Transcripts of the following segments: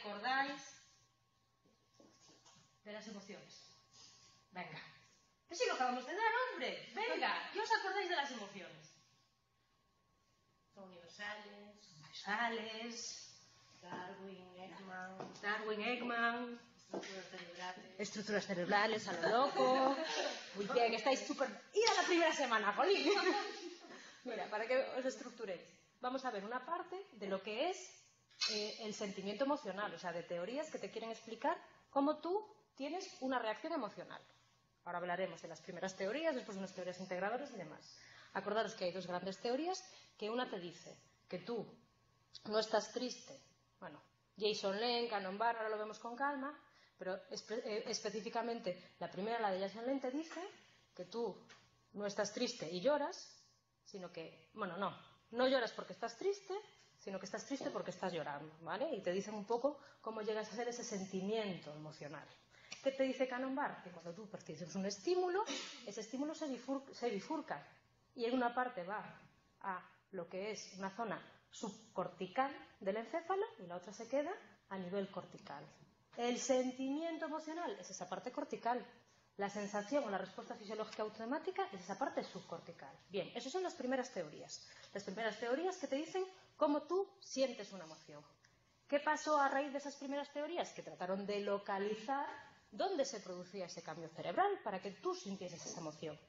recordáis de las emociones? Venga. Que sí lo acabamos de dar, hombre. Venga, ¿qué os acordáis de las emociones? Universales. Universales. Darwin, Ekman. Darwin, Eggman. Estructuras cerebrales. Estructuras cerebrales a lo loco. Muy bien, estáis súper... ¡Ir a la primera semana, Jolín! Mira, para que os estructuréis. Vamos a ver una parte de lo que es eh, el sentimiento emocional, o sea, de teorías que te quieren explicar cómo tú tienes una reacción emocional. Ahora hablaremos de las primeras teorías, después de unas teorías integradoras y demás. Acordaros que hay dos grandes teorías, que una te dice que tú no estás triste. Bueno, Jason Len, Cannon Barr, ahora lo vemos con calma, pero eh, específicamente la primera, la de Jason Len, te dice que tú no estás triste y lloras, sino que, bueno, no, no lloras porque estás triste, sino que estás triste porque estás llorando, ¿vale? Y te dicen un poco cómo llegas a ser ese sentimiento emocional. ¿Qué te dice Cannon Barr? Que cuando tú percibes un estímulo, ese estímulo se, bifur- se bifurca y en una parte va a lo que es una zona subcortical del encéfalo y la otra se queda a nivel cortical. El sentimiento emocional es esa parte cortical. La sensación o la respuesta fisiológica automática es esa parte subcortical. Bien, esas son las primeras teorías. Las primeras teorías que te dicen cómo tú sientes una emoción. ¿Qué pasó a raíz de esas primeras teorías? Que trataron de localizar dónde se producía ese cambio cerebral para que tú sintieses esa emoción.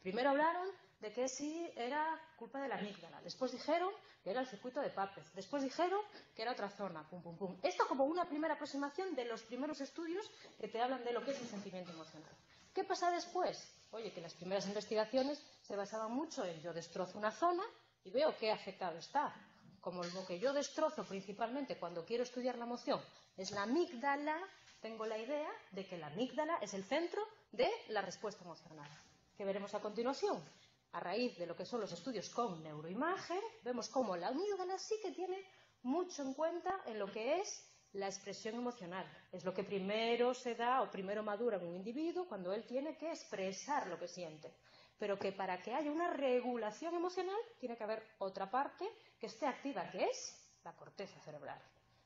Primero hablaron de que sí era culpa de la amígdala, después dijeron que era el circuito de Papez, después dijeron que era otra zona, pum, pum, pum. Esto como una primera aproximación de los primeros estudios que te hablan de lo que es el sentimiento emocional. ¿Qué pasa después? Oye, que las primeras investigaciones se basaban mucho en yo destrozo una zona y veo qué afectado está. Como lo que yo destrozo principalmente cuando quiero estudiar la emoción es la amígdala, tengo la idea de que la amígdala es el centro de la respuesta emocional. ¿Qué veremos a continuación? A raíz de lo que son los estudios con neuroimagen, vemos cómo la amígdala sí que tiene mucho en cuenta en lo que es la expresión emocional. Es lo que primero se da o primero madura en un individuo cuando él tiene que expresar lo que siente. Pero que para que haya una regulación emocional tiene que haber otra parte que esté activa, que es la corteza cerebral.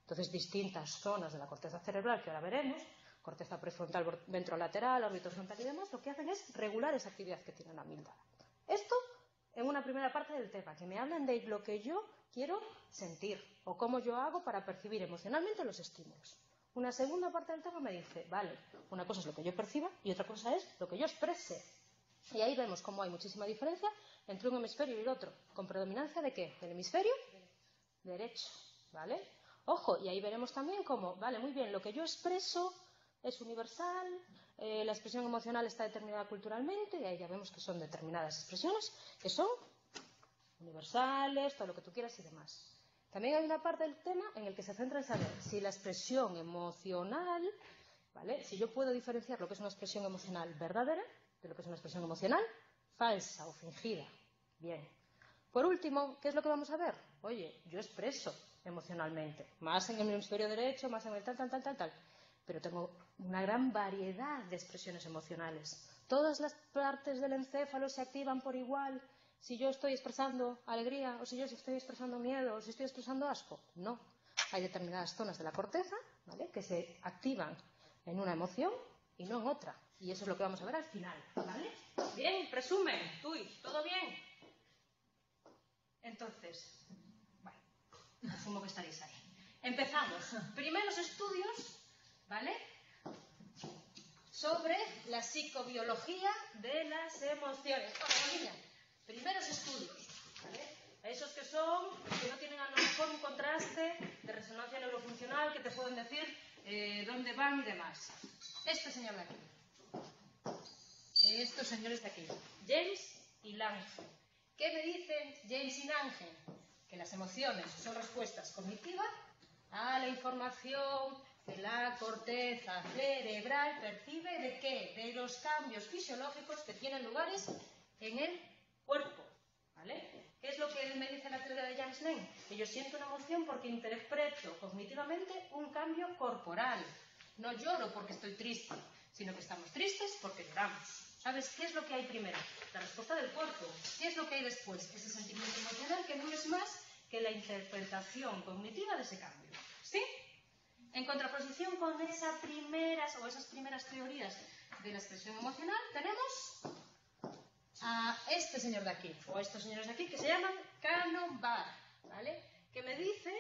Entonces, distintas zonas de la corteza cerebral que ahora veremos, corteza prefrontal ventrolateral, órbito frontal y demás, lo que hacen es regular esa actividad que tiene la amígdala. Esto en una primera parte del tema, que me hablan de lo que yo quiero sentir o cómo yo hago para percibir emocionalmente los estímulos. Una segunda parte del tema me dice, vale, una cosa es lo que yo perciba y otra cosa es lo que yo exprese. Y ahí vemos cómo hay muchísima diferencia entre un hemisferio y el otro. ¿Con predominancia de qué? ¿Del hemisferio? Derecho, ¿vale? Ojo, y ahí veremos también cómo, vale, muy bien, lo que yo expreso es universal, eh, la expresión emocional está determinada culturalmente, y ahí ya vemos que son determinadas expresiones que son universales, todo lo que tú quieras y demás. También hay una parte del tema en el que se centra en saber si la expresión emocional, ¿vale? Si yo puedo diferenciar lo que es una expresión emocional verdadera de lo que es una expresión emocional falsa o fingida. Bien. Por último, ¿qué es lo que vamos a ver? Oye, yo expreso emocionalmente, más en el hemisferio derecho, más en el tal, tal, tal, tal, tal. Pero tengo una gran variedad de expresiones emocionales. Todas las partes del encéfalo se activan por igual si yo estoy expresando alegría o si yo estoy expresando miedo o si estoy expresando asco. No. Hay determinadas zonas de la corteza ¿vale? que se activan en una emoción y no en otra. Y eso es lo que vamos a ver al final. ¿vale? Bien, resumen. Tuy, ¿todo bien? Entonces, bueno, asumo que estaréis ahí. Empezamos. Primeros estudios, ¿vale? Sobre la psicobiología de las emociones. Bueno, niña, primeros estudios, ¿vale? Esos que son, que no tienen a lo mejor un contraste de resonancia neurofuncional que te pueden decir eh, dónde van y demás. Este señor de aquí. Estos señores de aquí. James y Lange. ¿Qué me dicen James y Lange? Que las emociones son respuestas cognitivas a la información que la corteza cerebral percibe de qué? De los cambios fisiológicos que tienen lugares en el cuerpo. ¿Qué es lo que me dice la teoría de Lane? Que yo siento una emoción porque interpreto cognitivamente un cambio corporal. No lloro porque estoy triste, sino que estamos tristes porque lloramos. ¿Sabes qué es lo que hay primero? La respuesta del cuerpo. ¿Qué es lo que hay después? Ese sentimiento emocional que no es más que la interpretación cognitiva de ese cambio. ¿Sí? En contraposición con esas primeras o esas primeras teorías de la expresión emocional, tenemos a este señor de aquí, o a estos señores de aquí, que se llaman Canon Bar, ¿vale? Que me dice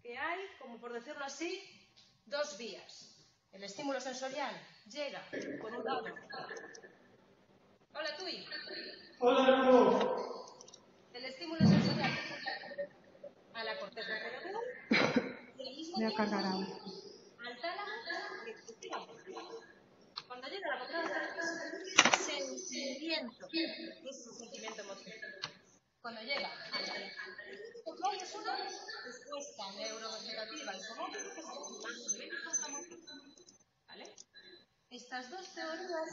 que hay, como por decirlo así, dos vías. El estímulo sensorial llega, por un lado. Hola, Tui. Hola, Hugo. El estímulo sensorial a la corteza cerebral Voy a cargar agua. al tálamo. Cuando llega la corteza sentimiento. Es un sentimiento emocional. Cuando llega al tálamo, es una respuesta neurovegetativa y somótica que se llama ¿Vale? Estas dos teorías,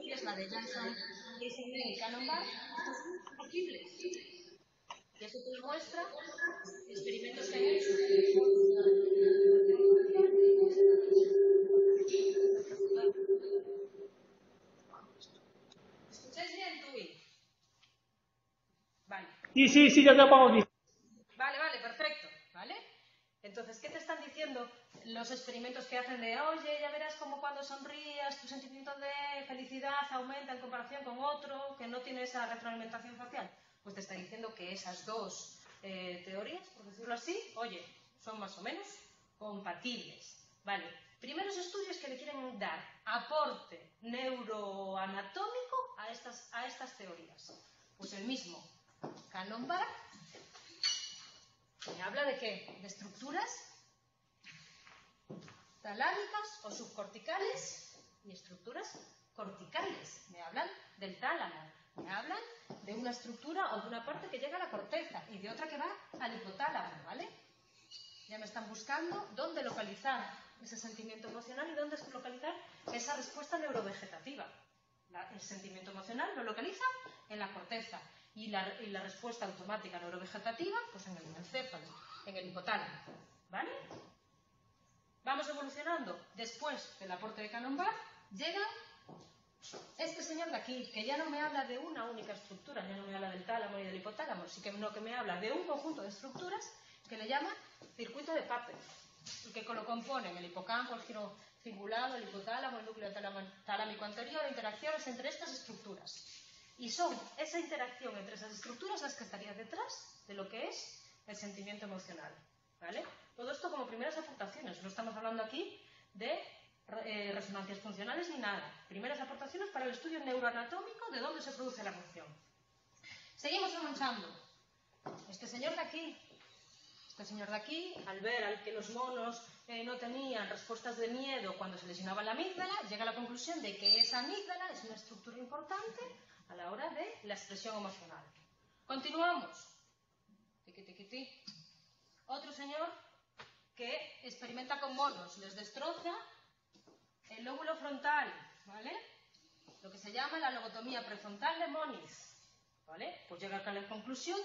que es la de Jackson, y Cannon Bar, son compatibles. Y eso te muestra experimentos que han hecho. ¿Escucháis bien, Tui? Vale. Sí, sí, sí, ya te apago aquí. Vale, vale, perfecto, ¿vale? Entonces, ¿qué te están diciendo los experimentos que hacen de, oye, ya verás como cuando sonrías tu sentimiento de felicidad con otro que no tiene esa retroalimentación facial? Pues te está diciendo que esas dos eh, teorías, por decirlo así, oye, son más o menos compatibles, ¿vale? Primeros estudios que le quieren dar aporte neuroanatómico a estas, a estas teorías. Pues el mismo Cannon Bar me habla de qué? De estructuras talámicas o subcorticales y estructuras corticales. Me hablan del tálamo, me hablan de una estructura o de una parte que llega a la corteza y de otra que va al hipotálamo, ¿vale? Ya me están buscando dónde localizar ese sentimiento emocional y dónde localizar esa respuesta neurovegetativa. El sentimiento emocional lo localiza en la corteza y la, respuesta automática neurovegetativa pues en el encéfalo, en el hipotálamo. ¿Vale? Vamos evolucionando. Después del aporte de Cannon Bar, llega este señor de aquí, que ya no me habla de una única estructura, ya no me habla del tálamo ni del hipotálamo, sino que me habla de un conjunto de estructuras que le llama circuito de Papert, y que lo componen el hipocampo, el giro cingulado, el hipotálamo, el núcleo talámico anterior, interacciones entre estas estructuras. Y son esa interacción entre esas estructuras las que estaría detrás de lo que es el sentimiento emocional. ¿Vale? Todo esto como primeras aportaciones. No estamos hablando aquí de eh, resonancias funcionales ni nada. Primeras aportaciones para el estudio neuroanatómico de dónde se produce la emoción. Seguimos avanzando. Este señor de aquí, este señor de aquí, al ver al que los monos eh, no tenían respuestas de miedo cuando se lesionaba la amígdala, llega a la conclusión de que esa amígdala es una estructura importante a la hora de la expresión emocional. Continuamos. Otro señor que experimenta con monos, les destroza el lóbulo frontal, ¿vale? Lo que se llama la lobotomía prefrontal de Moniz, ¿vale? Pues llega a la conclusión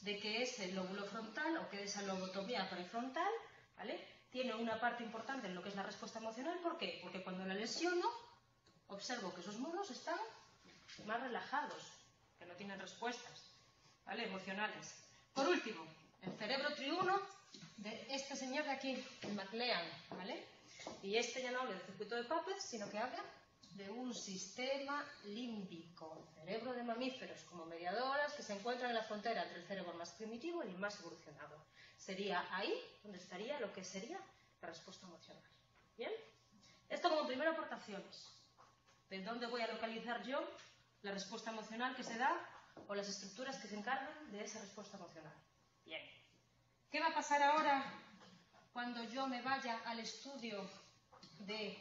de que ese lóbulo frontal o que esa lobotomía prefrontal, ¿vale? Tiene una parte importante en lo que es la respuesta emocional, ¿por qué? Porque cuando la lesiono, observo que esos monos están más relajados, que no tienen respuestas, ¿vale? Emocionales. Por último, el cerebro triuno de este señor de aquí, el MacLean, ¿vale? Y este ya no habla del circuito de Papert, sino que habla de un sistema límbico, cerebro de mamíferos, como mediadoras que se encuentran en la frontera entre el cerebro más primitivo y el más evolucionado. Sería ahí donde estaría lo que sería la respuesta emocional. ¿Bien? Esto como primera aportaciones. ¿De dónde voy a localizar yo la respuesta emocional que se da o las estructuras que se encargan de esa respuesta emocional? Bien. ¿Qué va a pasar ahora cuando yo me vaya al estudio de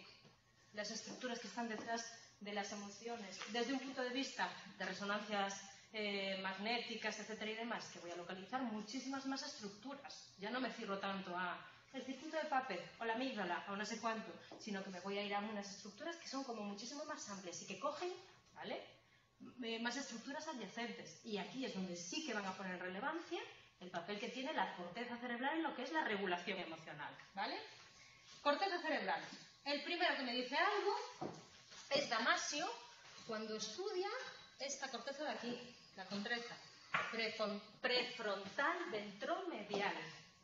las estructuras que están detrás de las emociones desde un punto de vista de resonancias eh, magnéticas, etcétera y demás, que voy a localizar muchísimas más estructuras. Ya no me cierro tanto a el circuito de papel o la amígdala o no sé cuánto, sino que me voy a ir a unas estructuras que son como muchísimo más amplias y que cogen, ¿vale? Eh, más estructuras adyacentes. Y aquí es donde sí que van a poner relevancia el papel que tiene la corteza cerebral en lo que es la regulación emocional, ¿vale? Corteza cerebral. El primero que me dice algo es Damasio cuando estudia esta corteza de aquí, la corteza prefron- prefrontal ventromedial,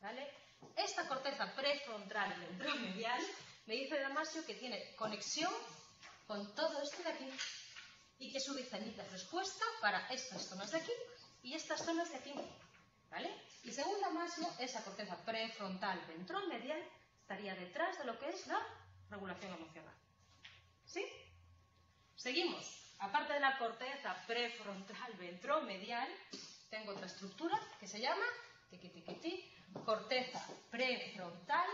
¿vale? Esta corteza prefrontal ventromedial me dice Damasio que tiene conexión con todo esto de aquí y que su respuesta para estas zonas de aquí y estas zonas de aquí. ¿Vale? Y según Damasio, esa corteza prefrontal ventromedial estaría detrás de lo que es la regulación emocional. ¿Sí? Seguimos. Aparte de la corteza prefrontal ventromedial, tengo otra estructura que se llama corteza prefrontal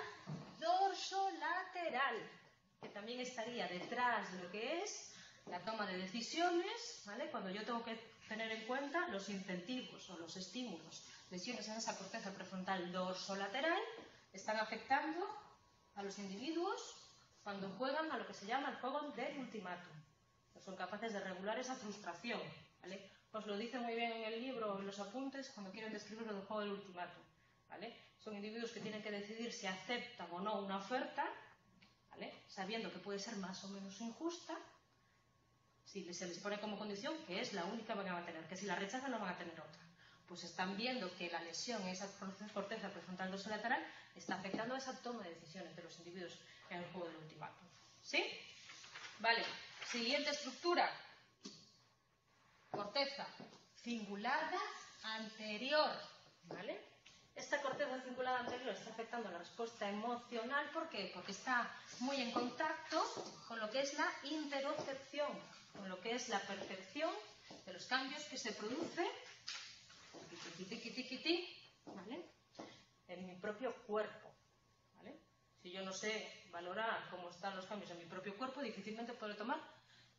dorsolateral, que también estaría detrás de lo que es la toma de decisiones, ¿vale? Cuando yo tengo que tener en cuenta los incentivos o los estímulos, lesiones en esa corteza prefrontal dorsolateral, están afectando a los individuos cuando juegan a lo que se llama el juego del ultimátum. Son capaces de regular esa frustración. ¿vale? Os lo dice muy bien en el libro, en los apuntes, cuando quieren describir lo del juego del ultimátum. ¿vale? Son individuos que tienen que decidir si aceptan o no una oferta, ¿vale? sabiendo que puede ser más o menos injusta, si se les pone como condición que es la única que van a tener, que si la rechazan no van a tener otra. Pues están viendo que la lesión en esa corteza prefrontal dorsolateral está afectando a esa toma de decisiones de los individuos en el juego del ultimátum. ¿Sí? Vale. Siguiente estructura. Corteza cingulada anterior. ¿Vale? Esta corteza cingulada anterior está afectando la respuesta emocional. ¿Por qué? Porque está muy en contacto con lo que es la interocepción, con lo que es la percepción de los cambios que se producen en mi propio cuerpo. Si yo no sé valorar cómo están los cambios en mi propio cuerpo, difícilmente podré tomar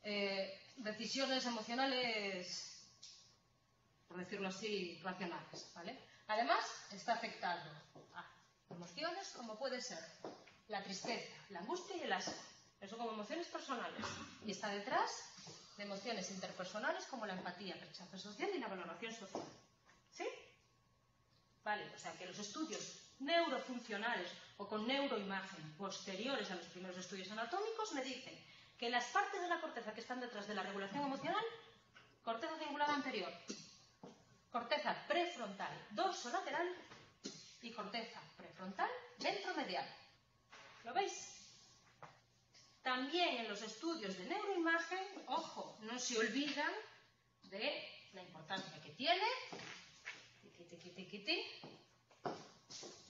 eh, decisiones emocionales, por decirlo así, racionales. ¿vale? Además, está afectando a emociones como puede ser la tristeza, la angustia y el asco. Eso como emociones personales. Y está detrás de emociones interpersonales como la empatía, el rechazo social y la valoración social. ¿Sí? Vale, o sea que los estudios neurofuncionales o con neuroimagen posteriores a los primeros estudios anatómicos me dicen que las partes de la corteza que están detrás de la regulación emocional, corteza cingulada anterior, corteza prefrontal dorsolateral y corteza prefrontal ventromedial. ¿Lo veis? También en los estudios de neuroimagen, ojo, no se olvidan de la importancia que tiene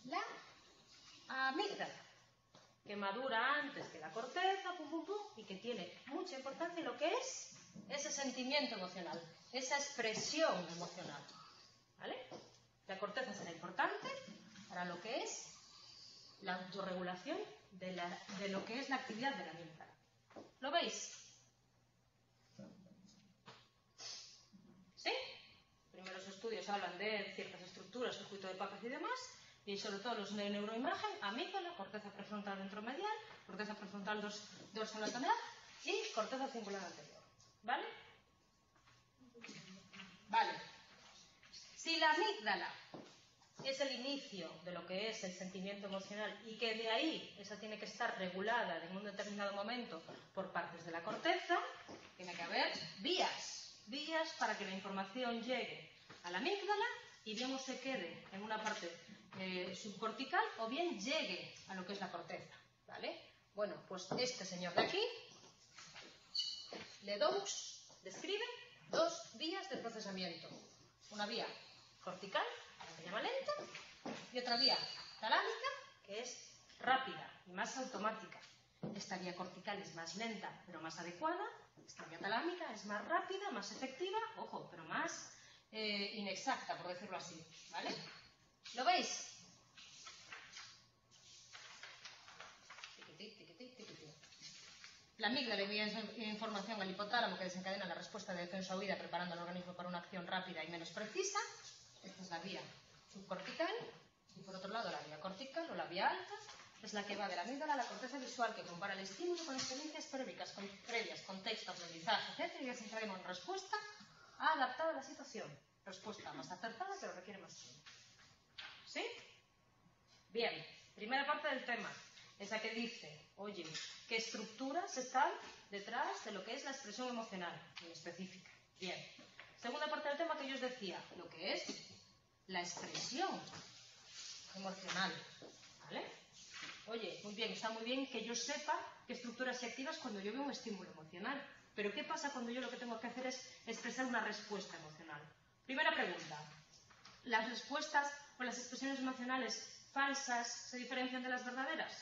la amígdala, que madura antes que la corteza, y que tiene mucha importancia en lo que es ese sentimiento emocional, esa expresión emocional. ¿Vale? La corteza será importante para lo que es la autorregulación de, de lo que es la actividad de la amígdala. ¿Lo veis? ¿Sí? Primeros estudios hablan de ciertas estructuras, circuito de Papas y demás, y sobre todo los de neuroimagen, amígdala, corteza prefrontal ventromedial, corteza prefrontal dorsolateral y corteza cingular anterior. ¿Vale? Vale. Si la amígdala es el inicio de lo que es el sentimiento emocional y que de ahí esa tiene que estar regulada en un determinado momento por partes de la corteza, tiene que haber vías, vías para que la información llegue a la amígdala y bien se quede en una parte eh, subcortical o bien llegue a lo que es la corteza. ¿Vale? Bueno, pues este señor de aquí, Ledoux, describe dos vías de procesamiento. Una vía cortical, que se llama lenta, y otra vía talámica, que es rápida y más automática. Esta vía cortical es más lenta, pero más adecuada. Esta vía talámica es más rápida, más efectiva, ojo, pero más eh, inexacta, por decirlo así. ¿Vale? ¿Lo veis? La amígdala envía información al hipotálamo que desencadena la respuesta de defensa huida preparando al organismo para una acción rápida y menos precisa. Esta es la vía subcortical. Y por otro lado, la vía cortical o la vía alta es la que va de la amígdala a la corteza visual que compara el estímulo con experiencias prévias, con, previas, contexto, aprendizaje, etc. y desencadena una respuesta adaptada a la situación. Respuesta más acertada, pero requiere más tiempo. ¿Sí? Bien, primera parte del tema. Esa que dice, oye, ¿qué estructuras están detrás de lo que es la expresión emocional en específica? Bien. Segunda parte del tema que yo os decía, lo que es la expresión emocional. ¿Vale? Oye, muy bien, está muy bien que yo sepa qué estructuras se activas cuando yo veo un estímulo emocional. Pero ¿qué pasa cuando yo lo que tengo que hacer es expresar una respuesta emocional? Primera pregunta. ¿Las respuestas o las expresiones emocionales falsas se diferencian de las verdaderas?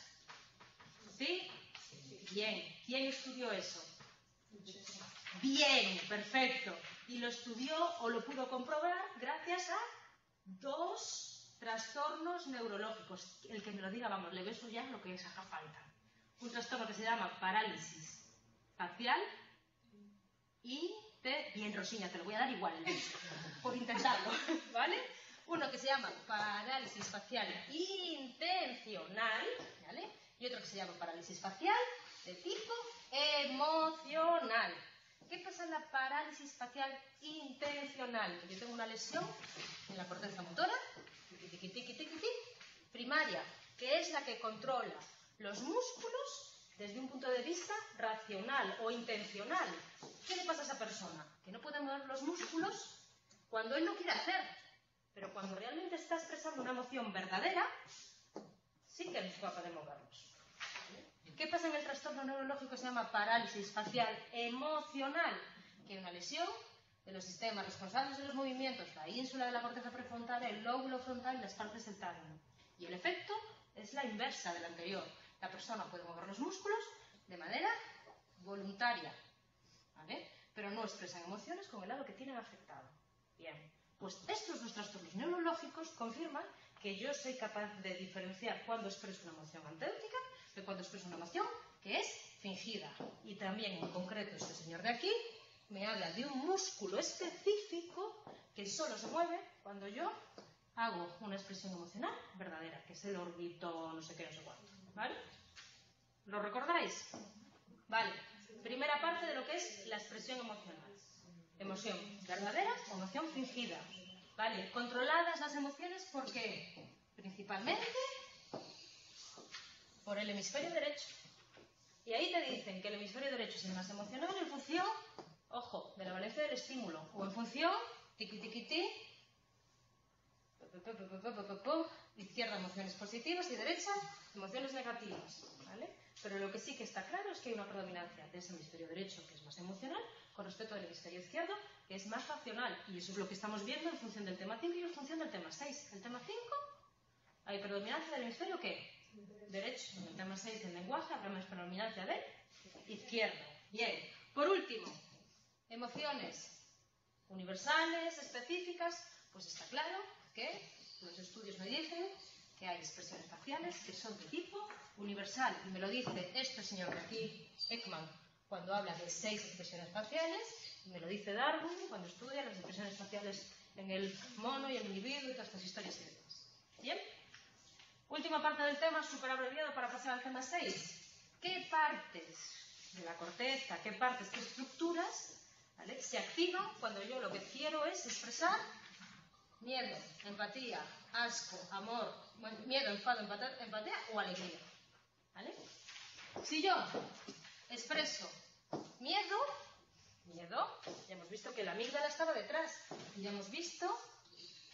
¿Sí? Bien. ¿Quién estudió eso? Bien, perfecto. Y lo estudió o lo pudo comprobar gracias a dos trastornos neurológicos. El que me lo diga, vamos, le beso ya lo que es haga falta. Un trastorno que se llama parálisis facial y te... Bien, Rosiña, te lo voy a dar igual por intentarlo, ¿vale? Uno que se llama parálisis facial intencional, ¿vale? Y otro que se llama parálisis facial de tipo emocional. ¿Qué pasa en la parálisis facial intencional? Yo tengo una lesión en la corteza motora, tiqui, tiqui, tiqui, primaria, que es la que controla los músculos desde un punto de vista racional o intencional. ¿Qué le pasa a esa persona? Que no puede mover los músculos cuando él no quiere hacer. Pero cuando realmente está expresando una emoción verdadera, sí que es capaz de moverlos. ¿Qué pasa en el trastorno neurológico que se llama parálisis facial emocional? Que hay una lesión de los sistemas responsables de los movimientos, la ínsula de la corteza prefrontal, el lóbulo frontal y las partes del tálamo. Y el efecto es la inversa del anterior. La persona puede mover los músculos de manera voluntaria, ¿vale? Pero no expresan emociones con el lado que tienen afectado. Bien, pues estos dos trastornos neurológicos confirman que yo soy capaz de diferenciar cuando expreso una emoción auténtica de cuando expreso una emoción que es fingida. Y también, en concreto, este señor de aquí me habla de un músculo específico que solo se mueve cuando yo hago una expresión emocional verdadera, que es el orbito, no sé qué, no sé cuánto. ¿Vale? ¿Lo recordáis? Vale. Primera parte de lo que es la expresión emocional. Emoción verdadera o emoción fingida. ¿Vale? Controladas las emociones porque principalmente por el hemisferio derecho. Y ahí te dicen que el hemisferio derecho es el más emocional en función, ojo, de la valencia del estímulo, o en función, tiqui tiqui ti, izquierda emociones positivas y derecha emociones negativas, ¿vale? Pero lo que sí que está claro es que hay una predominancia de ese hemisferio derecho, que es más emocional, con respecto al hemisferio izquierdo, que es más racional. Y eso es lo que estamos viendo en función del tema 5 y en función del tema 6. El tema 5, hay predominancia del hemisferio ¿qué? derecho. En el tema 6 del lenguaje habrá más predominancia de izquierdo. Bien. Por último, emociones universales, específicas, pues está claro que los estudios me dicen que hay expresiones faciales que son de tipo universal. Y me lo dice este señor de aquí, Ekman, cuando habla de seis expresiones faciales, y me lo dice Darwin cuando estudia las expresiones faciales en el mono y el individuo y todas estas historias y demás. ¿Bien? Última parte del tema, súper abreviado para pasar al tema 6. ¿Qué partes de la corteza, qué partes, qué estructuras ¿vale? se activan cuando yo lo que quiero es expresar miedo, empatía, asco, amor, miedo, enfado, empatía o alegría? ¿Vale? Si yo expreso miedo, miedo, ya hemos visto que la amígdala estaba detrás ya hemos visto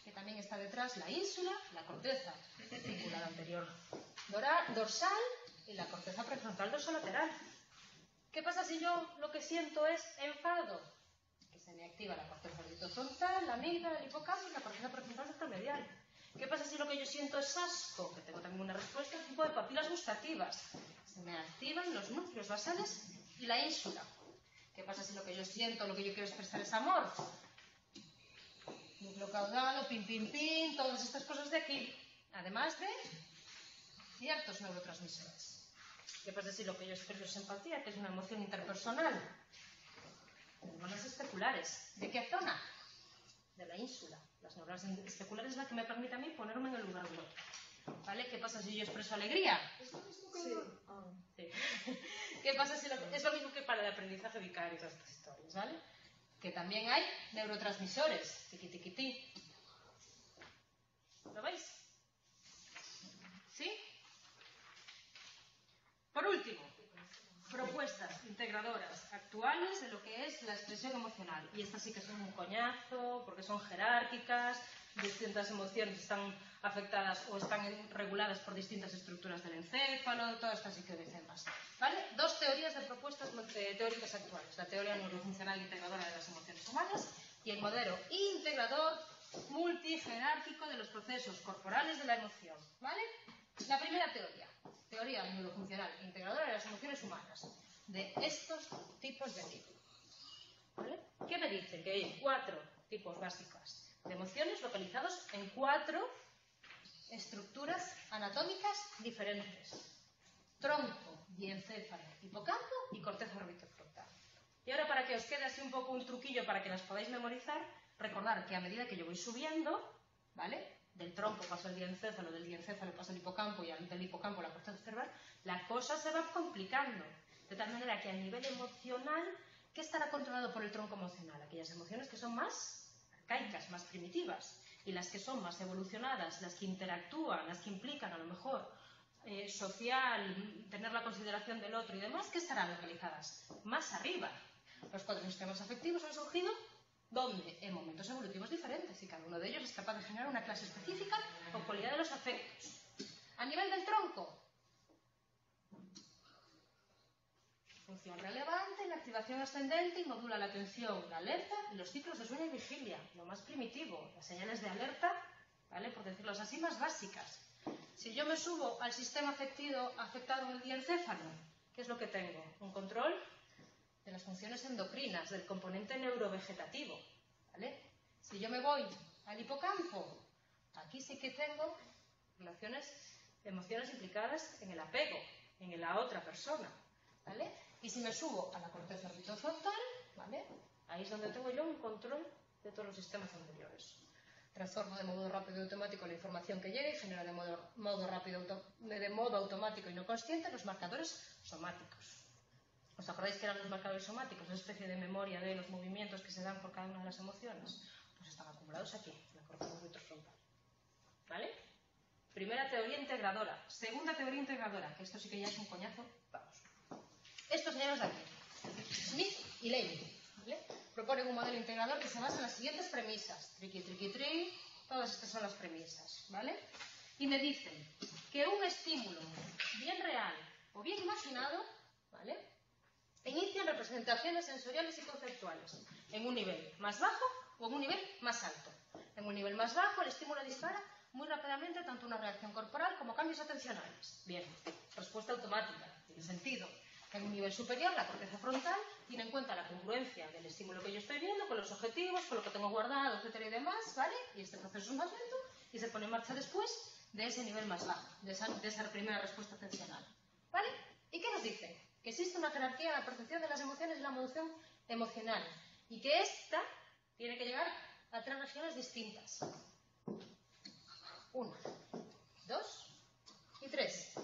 que también está detrás la ínsula, la corteza reticular anterior dorsal y la corteza prefrontal dorsolateral. ¿Qué pasa si yo lo que siento es enfado? Se me activa la corteza frontal, la amígdala, el hipocampo y la corteza prefrontal intermedial. ¿Qué pasa si lo que yo siento es asco? Que tengo también una respuesta tipo de papilas gustativas. Se me activan los núcleos basales y la ínsula. ¿Qué pasa si lo que yo siento, lo que yo quiero expresar es amor? núcleo caudal, pim, pim, pim, todas estas cosas de aquí, además de ciertos neurotransmisores. ¿Qué pasa si lo que yo expreso es empatía, que es una emoción interpersonal? Neuronas especulares. ¿De qué zona? De la ínsula. Las neuronas especulares es la que me permite a mí ponerme en el lugar del otro. ¿Vale? ¿Qué pasa si yo expreso alegría? Sí. sí. ¿Qué pasa si lo... es lo mismo que para el aprendizaje vicario y todas estas historias, ¿vale? que también hay neurotransmisores. Tiqui, tiqui, ti. ¿Lo veis? ¿Sí? Por último, propuestas integradoras actuales de lo que es la expresión emocional. Y estas sí que son un coñazo, porque son jerárquicas, distintas emociones están afectadas o están reguladas por distintas estructuras del encéfalo, todas estas y que dicen más. ¿Vale? Dos teorías de propuestas eh, teóricas actuales, la teoría neurofuncional integradora de las emociones humanas y el modelo integrador multijerárquico de los procesos corporales de la emoción. ¿Vale? La primera teoría, teoría neurofuncional integradora de las emociones humanas, de estos tipos de aquí. ¿Vale? ¿Qué me dice? Que hay cuatro tipos básicos de emociones localizados en cuatro estructuras anatómicas diferentes. Tronco, diencéfalo, hipocampo y corteza orbitofrontal. Y ahora para que os quede así un poco un truquillo para que las podáis memorizar, recordar que a medida que yo voy subiendo, ¿vale? Del tronco paso al diencéfalo, del diencéfalo paso al hipocampo y del hipocampo la corteza cerebral, la cosa se va complicando. De tal manera que a nivel emocional, ¿qué estará controlado por el tronco emocional? Aquellas emociones que son más arcaicas, más primitivas, y las que son más evolucionadas, las que interactúan, las que implican a lo mejor eh, social, tener la consideración del otro y demás, ¿qué estarán localizadas? Más arriba. Los cuatro sistemas afectivos han surgido ¿dónde? En momentos evolutivos diferentes y cada uno de ellos es capaz de generar una clase específica o cualidad de los afectos. A nivel del tronco, función relevante, la activación ascendente y modula la atención, la alerta y los ciclos de sueño y vigilia, lo más primitivo, las señales de alerta, ¿vale? Por decirlo así, más básicas. Si yo me subo al sistema afectido, afectado en el ¿qué es lo que tengo? Un control de las funciones endocrinas, del componente neurovegetativo, ¿vale? Si yo me voy al hipocampo, aquí sí que tengo relaciones, emociones implicadas en el apego, en la otra persona, ¿vale? Y si me subo a la corteza orbitofrontal, ¿vale? Ahí es donde tengo yo un control de todos los sistemas anteriores. Transformo de modo rápido y automático la información que llega y genera de modo, rápido, de modo automático y no consciente los marcadores somáticos. ¿Os acordáis que eran los marcadores somáticos? Una especie de memoria de los movimientos que se dan por cada una de las emociones. Pues están acumulados aquí, en la corteza orbitofrontal. ¿Vale? Primera teoría integradora. Segunda teoría integradora, que esto sí que ya es un coñazo. Vamos. Estos señores de aquí, Smith y Levy, ¿vale? proponen un modelo integrador que se basa en las siguientes premisas. Triqui, triqui, tri, todas estas son las premisas, ¿vale? Y me dicen que un estímulo bien real o bien imaginado, ¿vale? Inicia representaciones sensoriales y conceptuales en un nivel más bajo o en un nivel más alto. En un nivel más bajo el estímulo dispara muy rápidamente tanto una reacción corporal como cambios atencionales. Bien, respuesta automática, tiene sentido. En un nivel superior, la corteza frontal tiene en cuenta la congruencia del estímulo que yo estoy viendo con los objetivos, con lo que tengo guardado, etcétera y demás, ¿vale? Y este proceso es más lento y se pone en marcha después de ese nivel más bajo, de esa, de esa primera respuesta atencional. ¿Vale? ¿Y qué nos dice? Existe una jerarquía en la percepción de las emociones y la emoción emocional y que esta tiene que llegar a tres regiones distintas. Una, dos y tres.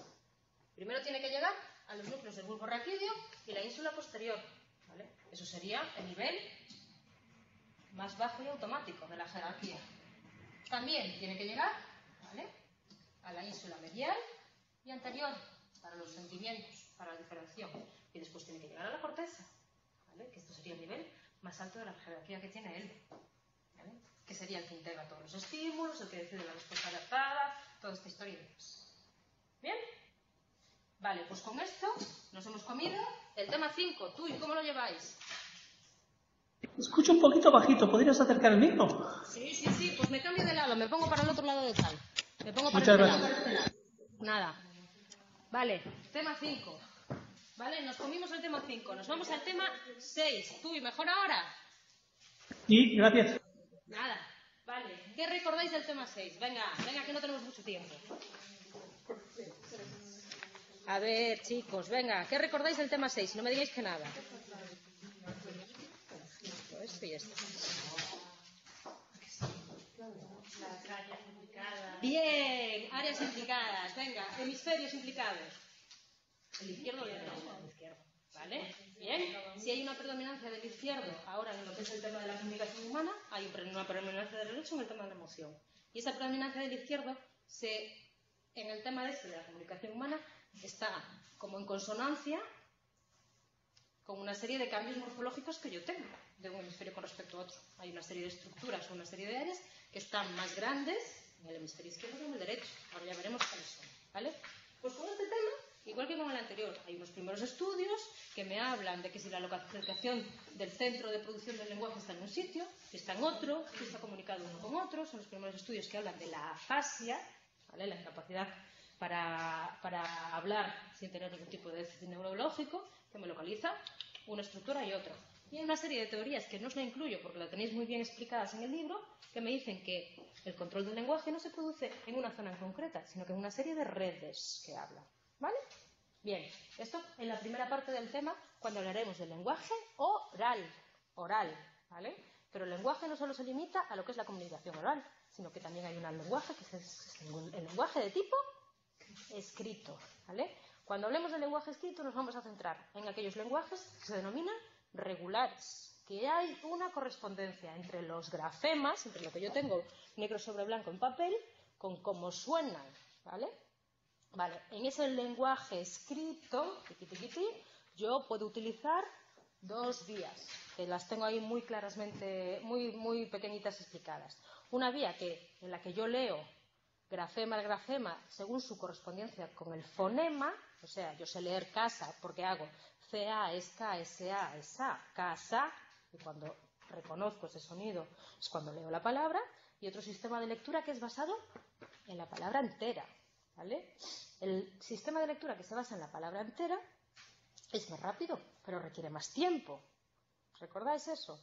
Primero tiene que llegar a los núcleos del bulbo raquídeo y la ínsula posterior. ¿vale? Eso sería el nivel más bajo y automático de la jerarquía. También tiene que llegar ¿vale? a la ínsula medial y anterior para los sentimientos, para la diferenciación. Y después tiene que llegar a la corteza, ¿vale? que esto sería el nivel más alto de la jerarquía que tiene él. ¿vale? Que sería el que integra todos los estímulos, el que decide la respuesta adaptada, toda esta historia y demás. ¿Bien? Vale, pues con esto nos hemos comido el tema 5. ¿Tú y cómo lo lleváis? Escucho un poquito bajito, ¿podrías acercar el micro? Sí, sí, sí, pues me cambio de lado, me pongo para el otro lado de tal. Me pongo para Muchas este gracias. lado. Nada. Vale, tema 5. Vale, nos comimos el tema 5. Nos vamos al tema 6. ¿Tú y mejor ahora? Y gracias. Nada. Vale, ¿qué recordáis del tema 6? Venga, venga, que no tenemos mucho tiempo. A ver, chicos, venga, ¿qué recordáis del tema 6? No me digáis que nada. Esto y esto. Bien, áreas implicadas, venga, hemisferios implicados. El izquierdo o el derecho, el izquierdo, ¿vale? Bien, si hay una predominancia del izquierdo ahora en lo que es el tema de la comunicación humana, hay una predominancia del derecho en el tema de la emoción. Y esa predominancia del izquierdo se, en el tema de este de la comunicación humana está como en consonancia con una serie de cambios morfológicos que yo tengo de un hemisferio con respecto a otro. Hay una serie de estructuras o una serie de áreas que están más grandes en el hemisferio izquierdo en el derecho. Ahora ya veremos cuáles son. ¿vale? Pues con este tema, igual que con el anterior, hay unos primeros estudios que me hablan de que si la localización del centro de producción del lenguaje está en un sitio, si está en otro, si está comunicado uno con otro, son los primeros estudios que hablan de la afasia, ¿vale? la incapacidad para, para hablar sin tener ningún tipo de déficit neurológico, que me localiza una estructura y otra. Y hay una serie de teorías que no os la incluyo porque la tenéis muy bien explicadas en el libro, que me dicen que el control del lenguaje no se produce en una zona en concreta, sino que en una serie de redes que hablan. ¿Vale? Bien, esto en la primera parte del tema, cuando hablaremos del lenguaje oral, oral, ¿vale? Pero el lenguaje no solo se limita a lo que es la comunicación oral, sino que también hay un lenguaje que es el lenguaje de tipo escrito, ¿vale? Cuando hablemos del lenguaje escrito nos vamos a centrar en aquellos lenguajes que se denominan regulares, que hay una correspondencia entre los grafemas, entre lo que yo tengo negro sobre blanco en papel, con cómo suenan, ¿vale? Vale, en ese lenguaje escrito, yo puedo utilizar dos vías, que las tengo ahí muy claramente, muy, muy pequeñitas explicadas. Una vía que, en la que yo leo grafema al grafema según su correspondencia con el fonema, o sea, yo sé leer casa porque hago CA es K, SA es A, casa, y cuando reconozco ese sonido es cuando leo la palabra, y otro sistema de lectura que es basado en la palabra entera, ¿vale? El sistema de lectura que se basa en la palabra entera es más rápido, pero requiere más tiempo. ¿Recordáis eso?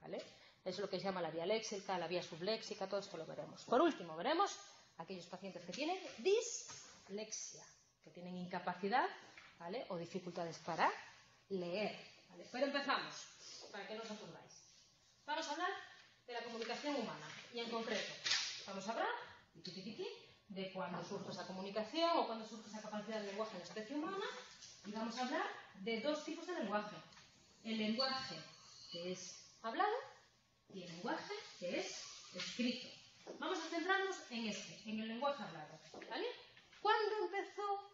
¿Vale? Es lo que se llama la vía léxica, la vía subléxica, todo esto lo veremos. Por último, veremos aquellos pacientes que tienen dislexia, que tienen incapacidad ¿vale? o dificultades para leer. ¿vale? Pero empezamos, para que no os aturdáis. Vamos a hablar de la comunicación humana y en concreto vamos a hablar de cuándo surge esa comunicación o cuándo surge esa capacidad de lenguaje en la especie humana y vamos a hablar de dos tipos de lenguaje. El lenguaje que es hablado y el lenguaje que es escrito. Vamos a centrarnos en este, en el lenguaje hablado. ¿Vale? ¿Cuándo empezó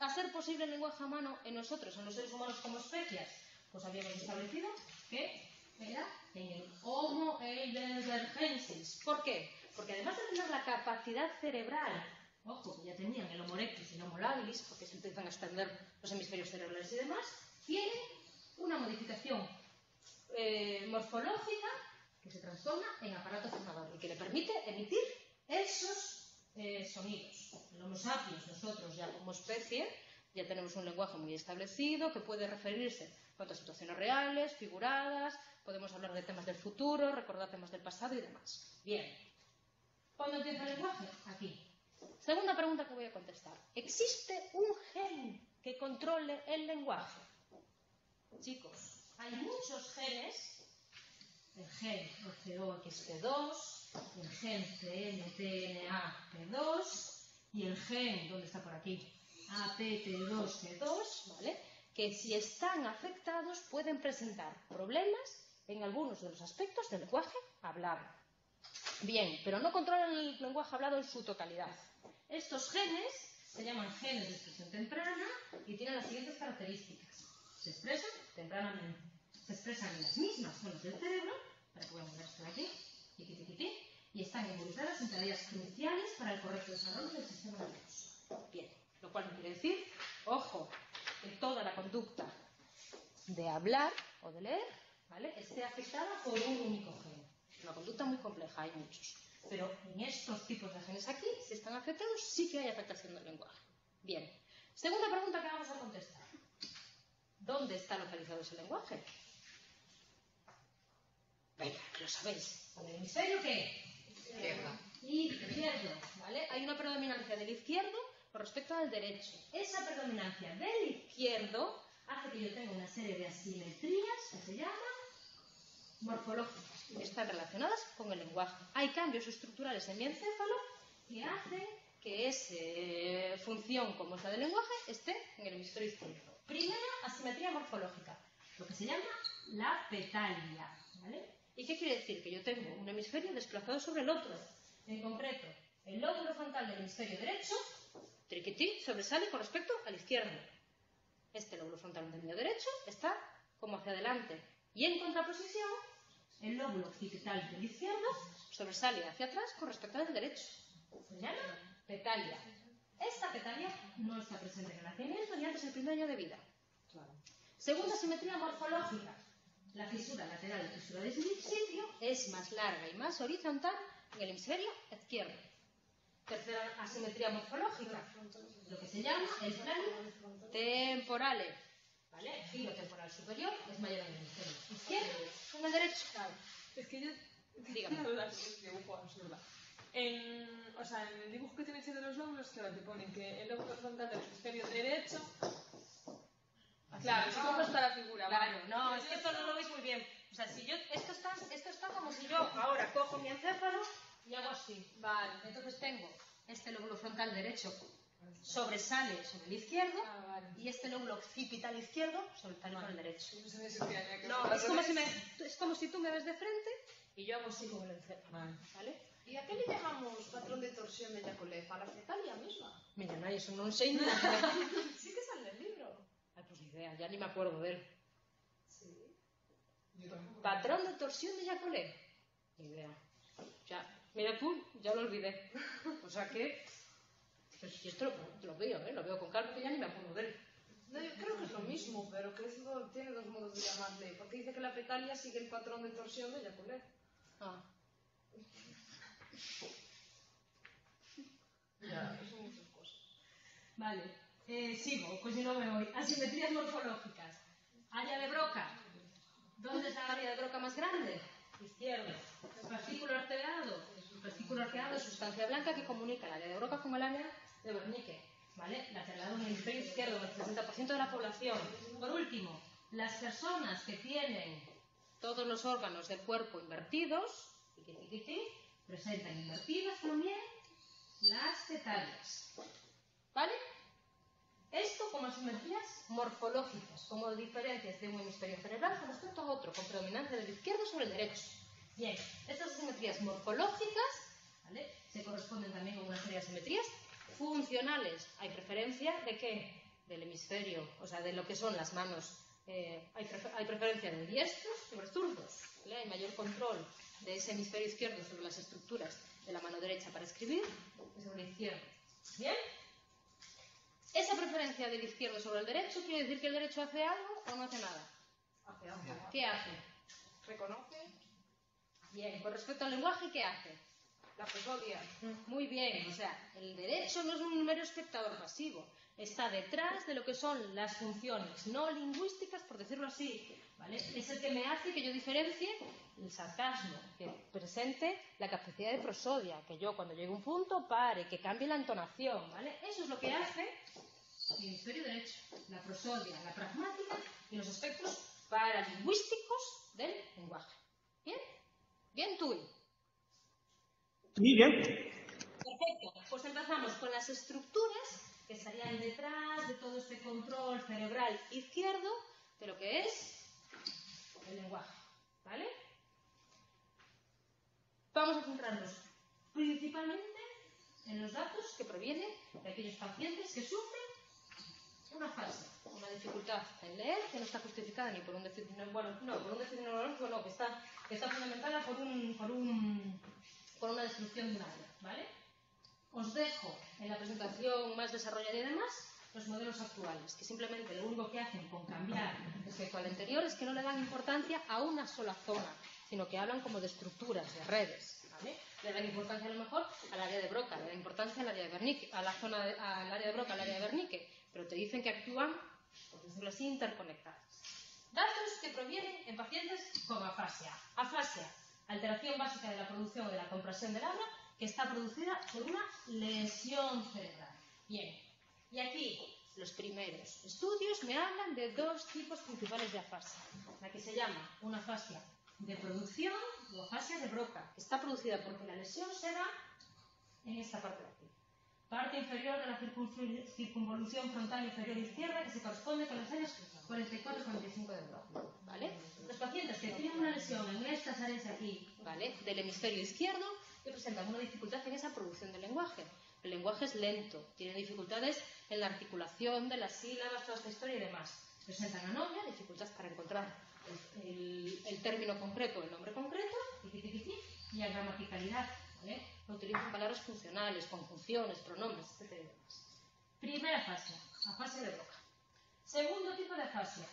a ser posible el lenguaje humano en nosotros, en los seres humanos como especies? Pues habíamos establecido que era en el Homo heidelbergensis. ¿Por qué? Porque además de tener la capacidad cerebral, ojo, que ya tenían el Homo erectus y el Homo labilis, porque se empiezan a extender los hemisferios cerebrales y demás, tiene una modificación eh, morfológica que se transforma en aparato fonador y que le permite emitir esos eh, sonidos. El Homo sapiens, nosotros ya como especie, ya tenemos un lenguaje muy establecido que puede referirse a situaciones reales, figuradas, podemos hablar de temas del futuro, recordar temas del pasado y demás. Bien. ¿Cuándo empieza el lenguaje? Aquí. Segunda pregunta que voy a contestar. ¿Existe un gen que controle el lenguaje? Chicos, hay muchos genes el gen OCOXP2, el gen CNTNA-P2 y el gen, ¿dónde está por aquí? APT2P2, ¿vale? Que si están afectados pueden presentar problemas en algunos de los aspectos del lenguaje hablado. Bien, pero no controlan el lenguaje hablado en su totalidad. Estos genes se llaman genes de expresión temprana y tienen las siguientes características. Se expresan tempranamente se expresan en las mismas zonas del cerebro, para que voy a aquí, y están involucradas en tareas cruciales para el correcto desarrollo del sistema nervioso. Bien, lo cual no quiere decir, ojo, que toda la conducta de hablar o de leer ¿vale? esté afectada por un único gen. Una conducta muy compleja, hay muchos. Pero en estos tipos de genes aquí, si están afectados, sí que hay afectación del lenguaje. Bien. Segunda pregunta que vamos a contestar. ¿Dónde está localizado ese lenguaje? Venga, lo sabéis. ¿En el hemisferio qué? Izquierdo. ¿vale? Hay una predominancia del izquierdo con respecto al derecho. Esa predominancia del izquierdo hace que yo tenga una serie de asimetrías que se llaman morfológicas, están relacionadas con el lenguaje. Hay cambios estructurales en mi encéfalo que hacen que esa función como es la del lenguaje esté en el hemisferio izquierdo. Primera asimetría morfológica, lo que se llama la petalia, ¿vale? ¿Y qué quiere decir? Que yo tengo un hemisferio desplazado sobre el otro. En concreto, el lóbulo frontal del hemisferio derecho, triquití, sobresale con respecto al izquierdo. Este lóbulo frontal del medio derecho está como hacia adelante. Y en contraposición, el lóbulo occipital del izquierdo sobresale hacia atrás con respecto al derecho. Se llama petalia. Esta petalia no está presente en el nacimiento ni antes del primer año de vida. Segunda simetría morfológica. La fisura lateral y fisura de sitio es más larga y más horizontal en el hemisferio izquierdo. Tercera asimetría morfológica, lo que se llama el plano temporale. ¿Vale? El giro temporal superior es mayor en el hemisferio izquierdo que en el derecho. Es que yo Dígame. dibujo absurda. En, o sea, en el dibujo que tienes de los lóbulos, claro, te ponen que el lóbulo frontal del hemisferio derecho. Claro, si cómo está la figura. Claro, vale. no, es que esto no lo veis muy bien. O sea, si yo, esto está, esto está como si yo ahora cojo mi encéfalo y hago así. Vale. Entonces tengo este lóbulo frontal derecho sobresale sobre el izquierdo Ah, vale. y este lóbulo occipital izquierdo sobresale sobre el derecho. No es como, si me, es como si tú me ves de frente y yo hago así con el encéfalo. Vale. ¿Y a qué le llamamos patrón de torsión de Yacolev? ¿A la fetalia misma? Mira, no, eso no nada. Sí que sale en el libro. Ay, pues ni idea, ya ni me acuerdo de él. Sí. Yo. Patrón de torsión de Jacolet. Ni idea. Ya, mira tú, ya lo olvidé. O sea que. Pues si esto lo, lo veo, ¿eh? Lo veo con calma que ya ni me acuerdo de él. No, yo creo que es lo mismo, pero que eso tiene dos modos de llamarle. Porque dice que la petalia sigue el patrón de torsión de Yacolev. Ah. Ya, son muchas cosas. Vale. Eh, sigo, pues si no me voy. Asimetrías morfológicas. Área de broca. ¿Dónde está el área de broca más grande? Izquierdo. Fascículo arqueado. Fascículo arqueado es sustancia blanca que comunica el área de broca con el área de Wernicke. ¿Vale? Lateral en el hemisferio izquierdo, el 60% de la población. Por último, las personas que tienen todos los órganos del cuerpo invertidos, presentan invertidas también las petalias. ¿Vale? Esto como asimetrías morfológicas, como diferencias de un hemisferio cerebral con respecto a otro, con predominancia del izquierdo sobre el derecho. Bien, estas asimetrías morfológicas ¿vale? se corresponden también con una serie de asimetrías funcionales. Hay preferencia de qué? Del hemisferio, o sea, de lo que son las manos. eh, hay, prefer- hay preferencia de diestros sobre zurdos. ¿vale? Hay mayor control de ese hemisferio izquierdo sobre las estructuras de la mano derecha para escribir que sobre el izquierdo. ¿Bien? Esa preferencia del izquierdo sobre el derecho quiere decir que el derecho hace algo o no hace nada. Hace algo. ¿Qué hace? Reconoce Bien, con respecto al lenguaje, ¿qué hace? la prosodia. Muy bien, o sea, el derecho no es un mero espectador pasivo, está detrás de lo que son las funciones no lingüísticas, por decirlo así, ¿vale? Es el que me hace que yo diferencie el sarcasmo, que presente la capacidad de prosodia, que yo cuando llegue a un punto pare, que cambie la entonación, ¿vale? Eso es lo que hace el hemisferio derecho, la prosodia, la pragmática y los aspectos paralingüísticos del lenguaje. ¿Bien? Bien, Tui. Sí, bien. Perfecto, pues empezamos con las estructuras que estarían detrás de todo este control cerebral izquierdo de lo que es el lenguaje. ¿Vale? Vamos a centrarnos principalmente en los datos que provienen de aquellos pacientes que sufren una fase, una dificultad en leer que no está justificada ni por un déficit, no, bueno, no, por un déficit neurológico, no, que está, que está fundamentada por, un, por, un, por una destrucción de un área, ¿vale? Os dejo en la presentación más desarrollada y demás los modelos actuales, que simplemente lo único que hacen con cambiar respecto al anterior es que no le dan importancia a una sola zona, sino que hablan como de estructuras, de redes, ¿vale? Le dan importancia a lo mejor al área de Broca, le dan importancia al área de Wernicke, a la zona al área de Broca, al área de Wernicke, pero te dicen que actúan, por decirlo así, interconectadas. Datos que provienen en pacientes con afasia. Afasia, alteración básica de la producción o de la compresión del habla que está producida por una lesión cerebral. Bien, y aquí los primeros estudios me hablan de dos tipos principales de afasia. La que se llama una afasia de producción o afasia de Broca, que está producida porque la lesión se da en esta parte de aquí. Parte inferior de la circunvolución frontal inferior izquierda que se corresponde con las áreas 44 y 45 de Broca. ¿Vale? Los pacientes que tienen una lesión en estas áreas aquí. Del hemisferio izquierdo, que presentan una dificultad en esa producción del lenguaje. El lenguaje es lento, tiene dificultades en la articulación de las sílabas, toda esta historia y demás. presentan anomia, dificultad para encontrar el, el- el término concreto, el nombre concreto, y a gramaticalidad, ¿vale? Utilizan palabras funcionales, conjunciones, pronombres, etc. y demás. Primera fase, de Broca. Segundo tipo de afasia,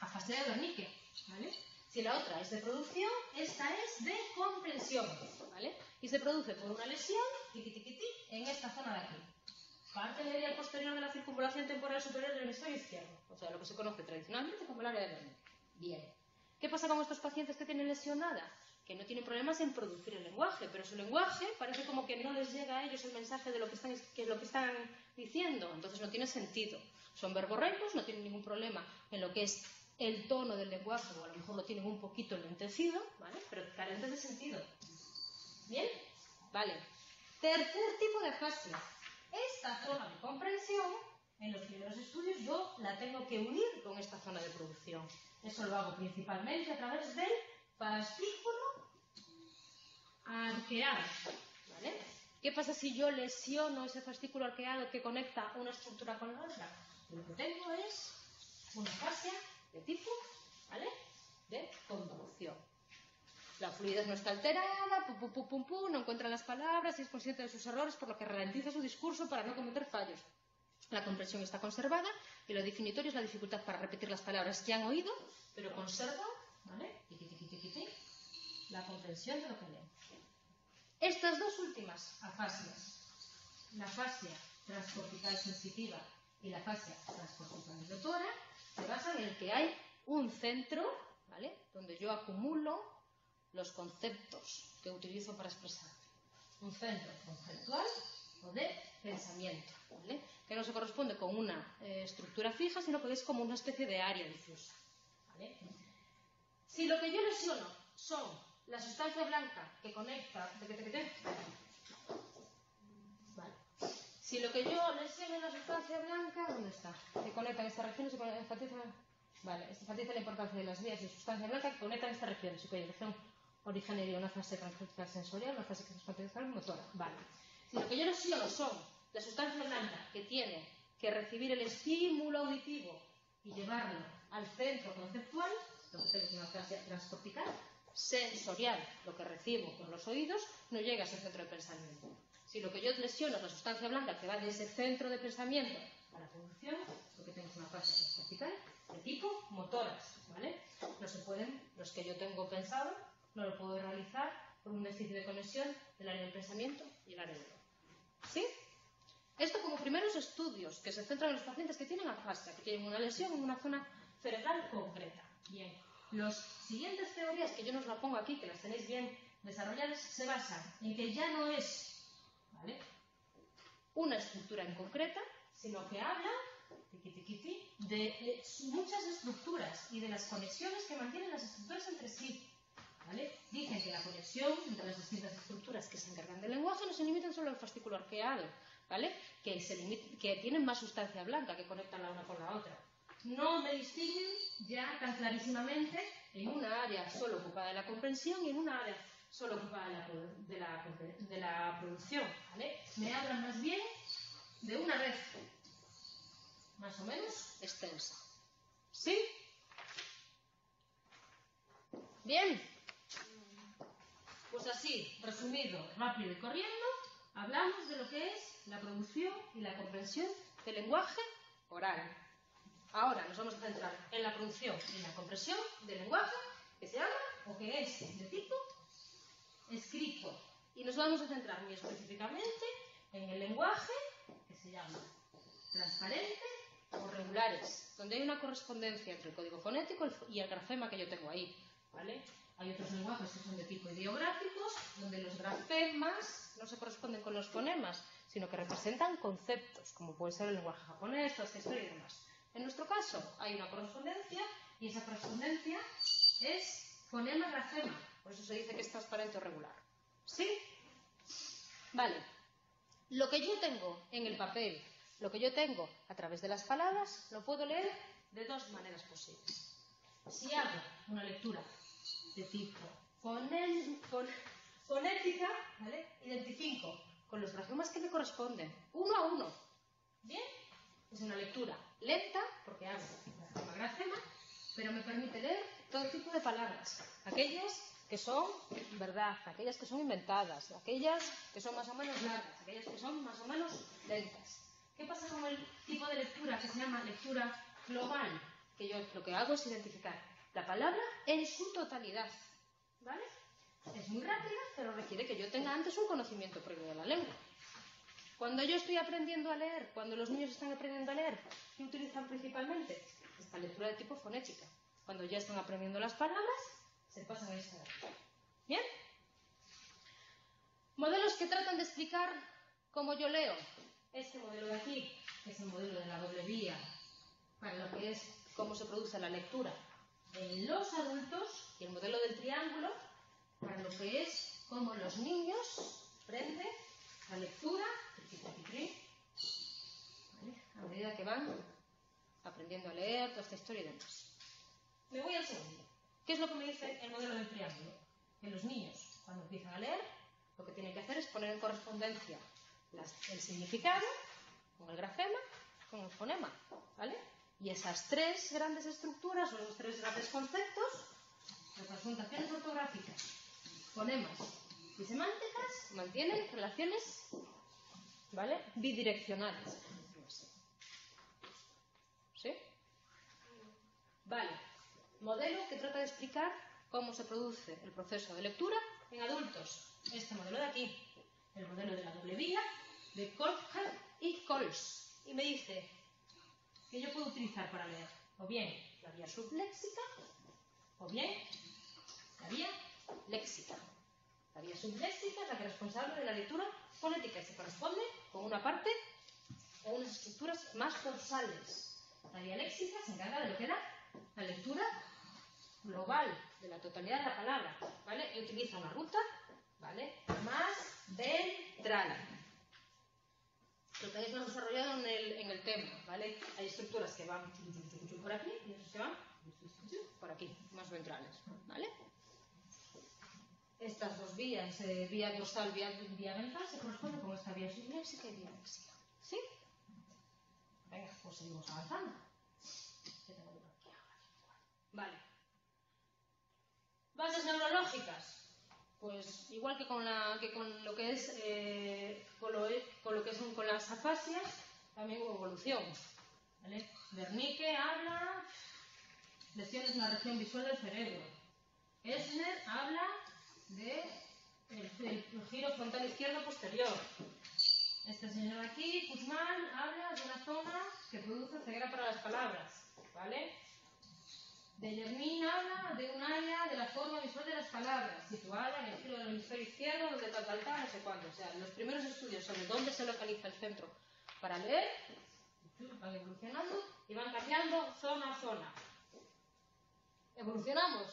afasia de Wernicke, ¿vale? Si la otra es de producción, esta es de comprensión, ¿vale? Y se produce por una lesión, tiqui, tiqui, ti, en esta zona de aquí. Parte medial posterior de la circunvalación temporal superior del hemisferio izquierdo, o sea, lo que se conoce tradicionalmente como el área de Wernicke. Bien. ¿Qué pasa con estos pacientes que tienen lesionada? Que no tienen problemas en producir el lenguaje, pero su lenguaje parece como que no les llega a ellos el mensaje de lo que están, que lo que están diciendo, entonces no tiene sentido. Son verborreicos, no tienen ningún problema en lo que es el tono del lenguaje, o a lo mejor lo tienen un poquito enlentecido, ¿vale? Pero carentes de sentido. ¿Bien? Vale. Tercer tipo de afasia. Esta zona de comprensión, en los primeros estudios, yo la tengo que unir con esta zona de producción. Eso lo hago principalmente a través del fascículo arqueado. ¿Vale? ¿Qué pasa si yo lesiono ese fascículo arqueado que conecta una estructura con la otra? Lo que tengo es una fascia de tipo, ¿vale? De conducción. La fluidez no está alterada, pum, pum, pum, pum, pum, no encuentra las palabras y es consciente de sus errores, por lo que ralentiza su discurso para no cometer fallos. La comprensión está conservada y lo definitorio es la dificultad para repetir las palabras que han oído, pero conserva, ¿vale? La comprensión de lo que leen. Estas dos últimas afasias, la fascia transcortical sensitiva y la fascia transcortical motora, se basan en el que hay un centro, ¿vale? Donde yo acumulo los conceptos que utilizo para expresar. Un centro conceptual o de pensamiento, ¿vale? Que no se corresponde con una eh, estructura fija, sino que es como una especie de área difusa, ¿vale? Si lo que yo lesiono son la sustancia blanca que conecta... Vale. Si lo que yo lesiono es la sustancia blanca, ¿dónde está? Que conecta en esta región se conecta-. Vale, enfatiza la importancia de las vías de sustancia blanca que conectan esta región. Su proyección originaria una fase transcriptal sensorial, una fase transcriptal motora. Vale. Si lo que yo lesiono son la sustancia blanca que tiene que recibir el estímulo auditivo y llevarlo al centro conceptual, tengo es una fase transcortical, sensorial, lo que recibo por los oídos, no llega a ese centro de pensamiento. Si lo que yo lesiono es la sustancia blanca que va de ese centro de pensamiento a la producción, lo que tengo es una fase transcortical de tipo motoras, ¿vale? No se pueden, los que yo tengo pensado, no lo puedo realizar por un déficit de conexión del área del pensamiento y el área del. ¿Sí? Esto como primeros estudios que se centran en los pacientes que tienen afasia, que tienen una lesión en una zona cerebral concreta. Bien. Las siguientes teorías, que yo no os la pongo aquí, que las tenéis bien desarrolladas, se basan en que ya no es una estructura en concreta, sino que habla de eh, muchas estructuras y de las conexiones que mantienen las estructuras entre sí. ¿Vale? Dicen que la conexión entre las distintas estructuras que se encargan del lenguaje no se limitan solo al fascículo arqueado, ¿vale? Que, se tienen más sustancia blanca que conectan la una con la otra. No me distinguen ya tan clarísimamente en una área solo ocupada de la comprensión y en una área solo ocupada de la, de la producción, ¿vale? Me hablan más bien de una red más o menos extensa. ¿Sí? Bien. Así, resumido, rápido y corriendo, hablamos de lo que es la producción y la comprensión del lenguaje oral. Ahora nos vamos a centrar en la producción y la comprensión del lenguaje que se habla o que es de tipo escrito. Y nos vamos a centrar muy específicamente en el lenguaje que se llama transparente o regulares, donde hay una correspondencia entre el código fonético y el grafema que yo tengo ahí. ¿vale? Hay otros lenguajes que son de tipo ideográficos, donde los grafemas no se corresponden con los fonemas, sino que representan conceptos, como puede ser el lenguaje japonés, toda esta historia y demás. En nuestro caso hay una correspondencia y esa correspondencia es fonema-grafema, por eso se dice que es transparente o regular. ¿Sí? Vale. Lo que yo tengo en el papel, lo que yo tengo a través de las palabras, lo puedo leer de dos maneras posibles. Si hago una lectura de tipo fonética, ¿vale? identifico con los grafemas que me corresponden, uno a uno. ¿Bien? Es una lectura lenta, porque hago llama grafema, pero me permite leer todo tipo de palabras. Aquellas que son verdad, aquellas que son inventadas, aquellas que son más o menos largas, aquellas que son más o menos lentas. ¿Qué pasa con el tipo de lectura que se llama lectura global? Que yo lo que hago es identificar la palabra en su totalidad. ¿Vale? Es muy rápida, pero requiere que yo tenga antes un conocimiento previo de la lengua. Cuando yo estoy aprendiendo a leer, cuando los niños están aprendiendo a leer, ¿qué utilizan principalmente? Esta lectura de tipo fonética. Cuando ya están aprendiendo las palabras, se pasan a esa. ¿Bien? Modelos que tratan de explicar cómo yo leo. Este modelo de aquí, que es el modelo de la doble vía, para lo que es cómo se produce la lectura en los adultos, y el modelo del triángulo, para lo que es cómo los niños aprenden la lectura, a medida que van aprendiendo a leer, toda esta historia y demás. Me voy al segundo. ¿Qué es lo que me dice el modelo del triángulo? Que los niños, cuando empiezan a leer, lo que tienen que hacer es poner en correspondencia el significado con el grafema, con el fonema, ¿vale? Y esas tres grandes estructuras, o esos tres grandes conceptos, representaciones ortográficas, fonemas y semánticas, mantienen relaciones, ¿vale? Bidireccionales. ¿Sí? Vale. Modelo que trata de explicar cómo se produce el proceso de lectura en adultos. Este modelo de aquí, el modelo de la doble vía, de Kolkhan y Coles. Y me dice que yo puedo utilizar para leer o bien la vía subléxica o bien la vía léxica. La vía subléxica es la que es responsable de la lectura fonética y se corresponde con una parte o unas estructuras más dorsales. La vía léxica se encarga de lo que era la lectura global de la totalidad de la palabra, ¿vale? Y utiliza una ruta, ¿vale? Más ventral. Lo que hemos desarrollado en el, en el tema, ¿vale? Hay estructuras que van por aquí y otras que van por aquí, más ventrales, ¿vale? Estas dos vías, eh, vía dorsal, vía, vía ventral, se corresponden con esta vía subléxica y vía. ¿Sí? Venga, pues seguimos avanzando. Vale. Bases neurológicas. Pues igual que con, con lo que es eh, con, lo, con que son con las afasias, también hubo evolución. ¿Vale? Habla lesiones en la región visual del cerebro. Esner habla de el, el giro frontal izquierdo posterior. Este señor aquí, Guzmán, habla de una zona que produce ceguera para las palabras, ¿vale? De Germín habla de un área de la forma visual de las palabras, situada en el giro del hemisferio izquierdo, donde tal, tal, no sé cuánto. O sea, los primeros estudios sobre dónde se localiza el centro para leer van evolucionando y van cambiando zona a zona. Evolucionamos,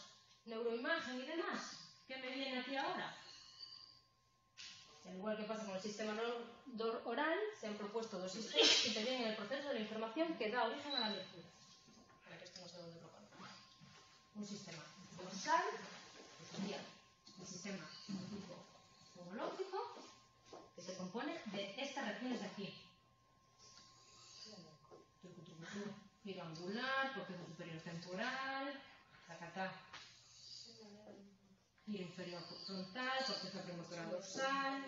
neuroimagen y demás. ¿Qué me viene aquí ahora? Al igual que pasa con el sistema oral, se han propuesto dos sistemas que intervienen en el proceso de la información que da origen a la lectura. Para que esto no sé dónde lo coloco. Un sistema dorsal, que sería el sistema tipo neurológico, que se compone de estas regiones de aquí. Giro angular, superior temporal, tacatá. Giro inferior frontal, corteza premotora dorsal,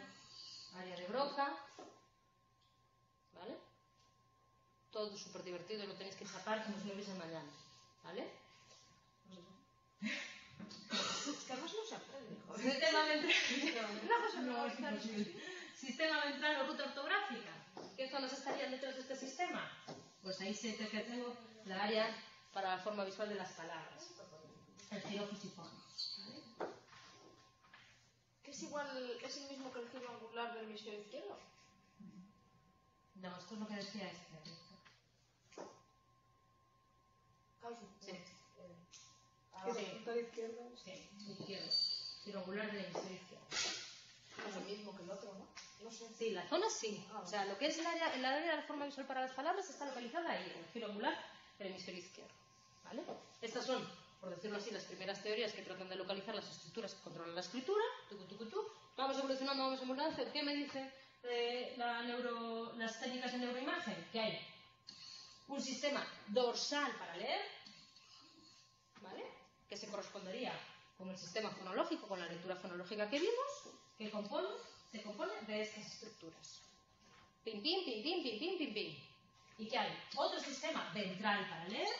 área de broca. ¿Vale? Todo súper divertido, lo tenéis que chapar como si no hubiese mañana. ¿Vale? Es que además no se aprende, joder. Sistema ventral. Sistema ventral o ruta ortográfica. ¿Qué zonas estarían detrás de este sistema? Pues ahí sé que tengo la área para la forma visual de las palabras. El giro fisiforme. ¿vale? Que es igual, es el mismo que el giro angular del hemisferio izquierdo. No, esto es lo que decía este. Causa. Sí. Ah, Sí. izquierdo. Sí, izquierdo. Giro angular del hemisferio izquierdo. Es lo mismo que el otro, ¿no? No sé. Sí, la zona sí. O sea, lo que es el área, el área de la forma visual para las palabras está localizada ahí, en el giro angular del hemisferio izquierdo. ¿Vale? Estas son, por decirlo así, las primeras teorías que tratan de localizar las estructuras que controlan la escritura. Tucu, tucu, tu. Vamos evolucionando, vamos evolucionando. ¿Qué me dice eh, la neuro, las técnicas de neuroimagen? Que hay un sistema dorsal para leer, ¿vale? Que se correspondería con el sistema fonológico, con la lectura fonológica que vimos, que se compone de estas estructuras. Pim, pim, pim, pim, pim, pim, pim, pim. Y que hay otro sistema ventral para leer,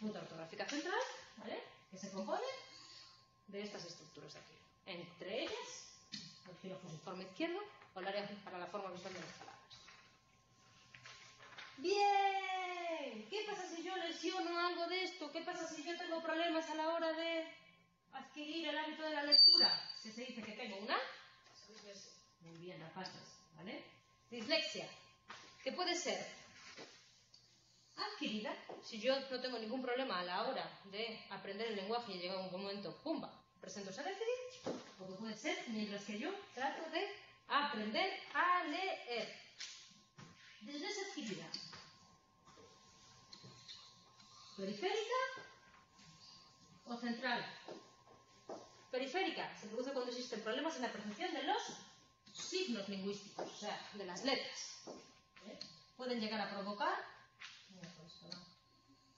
punta ortográfica central, ¿vale? Que se compone de estas estructuras aquí. Entre ellas, el giro fusiforme izquierdo o el área para la forma visual de las palabras. Bien, ¿qué pasa si yo lesiono algo de esto? ¿Qué pasa si yo tengo problemas a la hora de adquirir el hábito de la lectura? Si se dice que tengo una, muy bien, la pasas, ¿vale? Dislexia, que puede ser adquirida, si yo no tengo ningún problema a la hora de aprender el lenguaje y llega un momento, pumba, presento esa decidir, o que puede ser mientras que yo trato de aprender a leer. Dislexia adquirida. Periférica o central. Periférica se produce cuando existen problemas en la percepción de los signos lingüísticos, o sea, de las letras. ¿Eh? Pueden llegar a provocar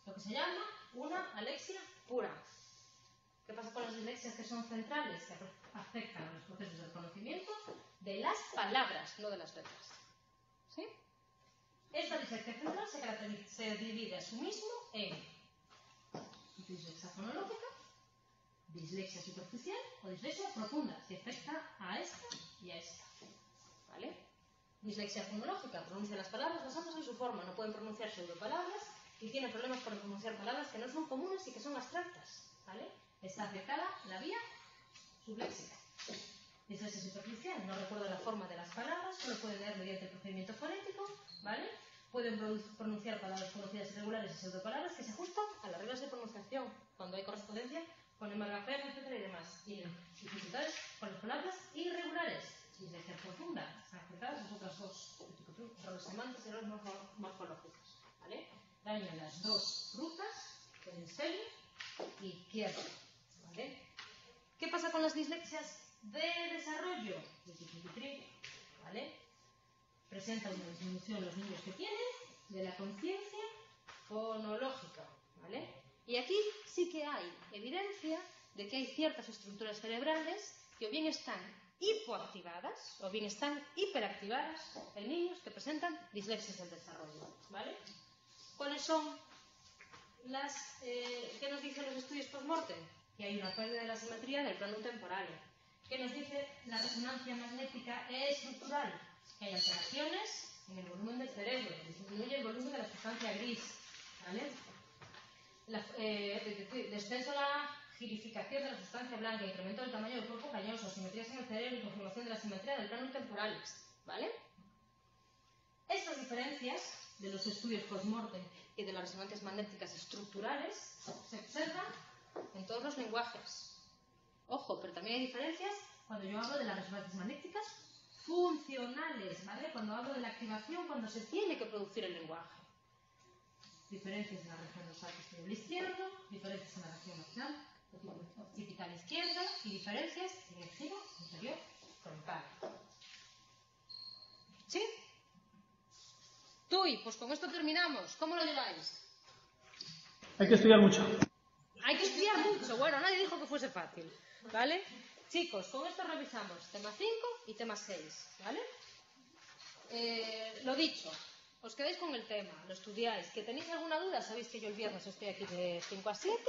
lo que se llama una alexia pura. ¿Qué pasa con las dislexias que son centrales, que afectan a los procesos del conocimiento de las palabras, no de las letras? ¿Sí? Esta dislexia central se, divide a sí mismo en dislexia fonológica, dislexia superficial o dislexia profunda, que afecta a esta y a esta. ¿Vale? Dislexia fonológica, pronuncia las palabras basándose en su forma, no pueden pronunciar palabras y tienen problemas por pronunciar palabras que no son comunes y que son abstractas. ¿Vale? Está afectada la vía subléxica. Dislexia superficial, no recuerda la forma de las palabras, solo puede leer mediante el procedimiento fonético, ¿vale? Pueden pronunciar palabras conocidas irregulares y pseudopalabras que se ajustan a las reglas de pronunciación cuando hay correspondencia con el margafeo, etcétera y demás. Y dificultades con las palabras irregulares. Dislexia profunda, están afectadas las otras dos, errores semánticos y errores morfológicos. Dañan las dos rutas, el serio y izquierdo. ¿Qué pasa con las dislexias de desarrollo? ¿Vale? Presenta una disminución los niños que tienen de la conciencia fonológica. ¿Vale? Y aquí sí que hay que hay ciertas estructuras cerebrales que o bien están hipoactivadas o bien están hiperactivadas en niños que presentan dislexias del desarrollo. ¿Vale? ¿Cuáles son las eh, qué nos dicen los estudios post-mortem? Que hay una pérdida de la simetría del plano temporal. ¿Qué nos dice la resonancia magnética estructural? Que hay alteraciones en el volumen del cerebro, que disminuye el volumen de la sustancia gris. ¿Vale? La, eh, descenso la girificación de la sustancia blanca, incremento del tamaño del cuerpo cañoso, simetrías en el cerebro y confirmación de la simetría del plano temporal. ¿Vale? Estas diferencias de los estudios post-mortem y de las resonancias magnéticas estructurales se observan en todos los lenguajes. Ojo, pero también hay diferencias cuando yo hablo de las resonancias magnéticas funcionales, ¿vale? Cuando hablo de la activación cuando se tiene que producir el lenguaje. Diferencias en la región dorsal posterior izquierdo, diferencias en la región y diferencias en el giro inferior frontal. ¿Sí? Tuy, pues con esto terminamos. ¿Cómo lo lleváis? Hay que estudiar mucho. Hay que estudiar mucho. Bueno, nadie dijo que fuese fácil. ¿Vale? Chicos, con esto revisamos tema 5 y tema 6. ¿Vale? Eh, lo dicho, os quedáis con el tema, lo estudiáis. ¿Que tenéis alguna duda? Sabéis que yo el viernes estoy aquí de 5 a 7